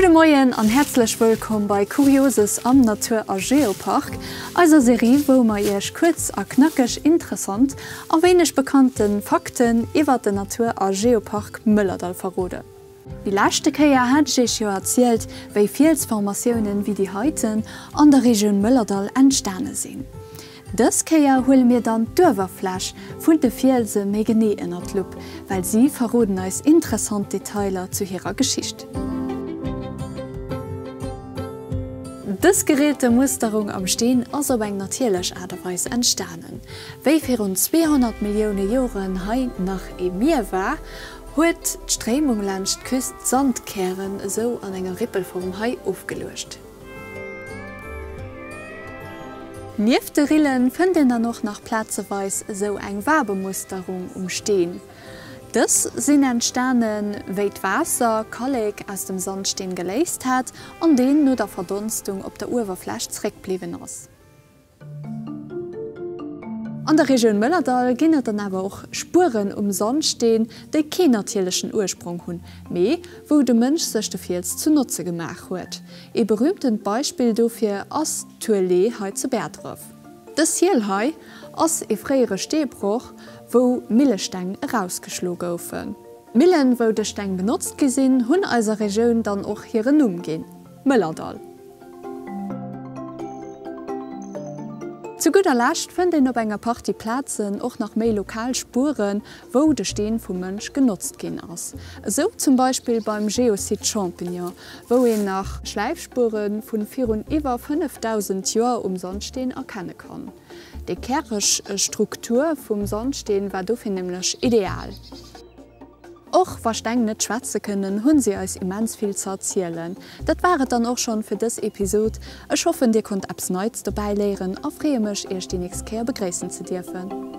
Gude Moien an herzlech wëkom bei Kurioses am Natur a Geopark, aiser Serie wo ma ech kurz a knackeg interessant a wenigch bekannten Fakten iwwer de Natur a Geopark Mëllerdal verrode. Die lachte Käier hat sech jo erzielt, wéi vielels wie die Häiten an der Regionun Mëllerdal entstane sinn. Dës Käier hull mir dann d'werflasch vun de Vielse mé geneennner Lupp, weil sie verroden als interessant Detailer zu hireer Geschicht. Das geräte Musterung am Steen as op eng natierlech Aderweis entstanen. Wéi fir rund 200 Millioune Joren hain nach e Meer war, huet d'Streemung lcht küst Sandkehren so an enger Rippel vum Hai aufgelöscht. Niefte Rillen fënden er noch nach Plazeweis so eng Wabemusterung umsteen. Das sind entstanden, weit Wasser Kolleg aus dem Sandstehen geleist hat und den nur der Verdunstung op der Uwerflasch zurückblieben aus. An der Region Müllerdal ginnet dann aber auch Spuren um Sandstehen de kenatierlichen Ursprung hun me, wo de Mönsch sechte Fis zunutze gemacht huet. E berühmten Beispiel dofir as Tourlé he zu Berdrauf. Das Hielhai ass e fréiere Stebruch, wo Millesteng herausgeschlo goufen. Millen wo de Steng benutzt gesinn hunn als Regionun dann och hire Numm gin. Mëllerdal. Zu guter Lacht fën den op enger Party Plazen och nach méi Lokalspuren, wo de Steen vum Mënsch genutzt gin ass. So zum Beispiel beim Geosid Champignon, wo en nach Schleifspuren vun virun iwwer 5.000 Joer um Sonsteen erkenne kann. De kerrech Struktur vum Sonsteen war dofir nämlichlech ideal. Och warsteng net Schweze kënnen hunn se als immens viel zerzielen. Dat waret dann auch schon fir dis Episod Ech hoffen Dir kunt abs neits dabei leeren aréemech echt die nist keer begreessen ze dirfen.